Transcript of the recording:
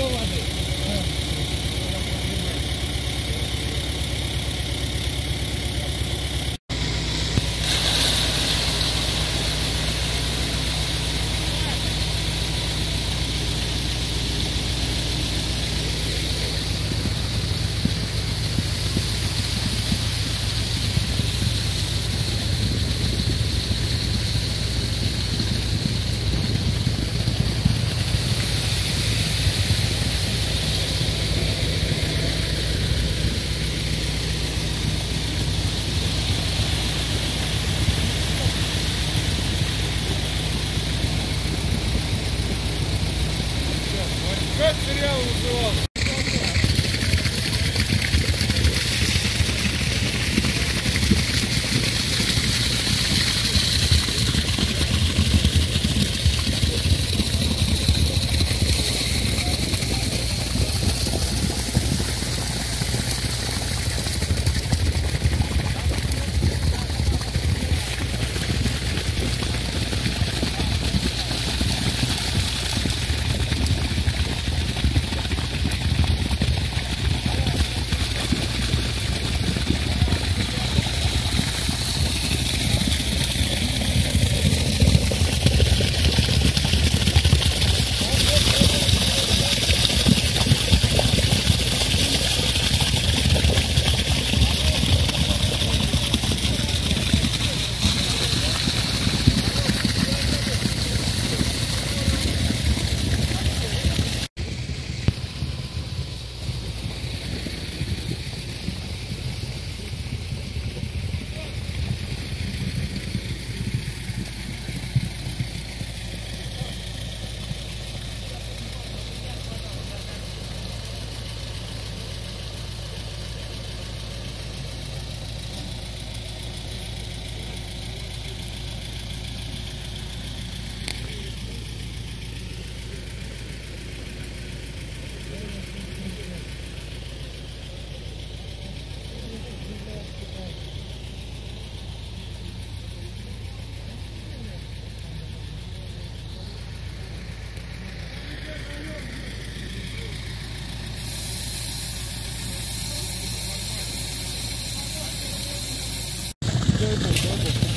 slow on it. дело называлось. Thank you.